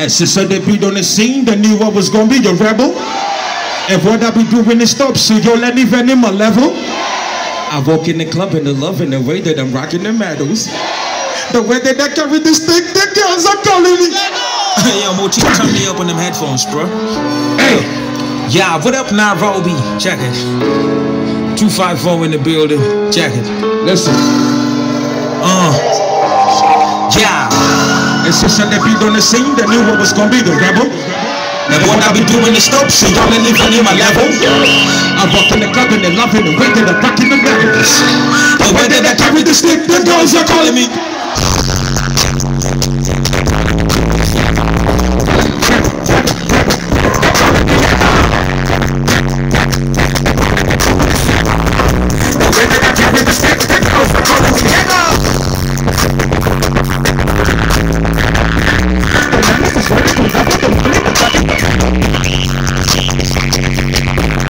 And since I beat on the scene, they knew I was gonna be a rebel. And what I be doing is stop, so yo, let me even in my level. I walk in the club and the love in the way that I'm rocking the medals. The way that I carry the stick, the girls are calling me. Hey, yo, Mochi, turn me up on them headphones, bro. Hey, Yeah, what up, Nairobi? Check it. 254 in the building. Check it. listen. And since I beat on the scene, they knew what was gonna be the rebel. And what I be doing is stop, so y'all ain't living in my level. I walk in the club and they love in the way that I'm rocking the medals. The way that I carry the stick, the girls are calling me.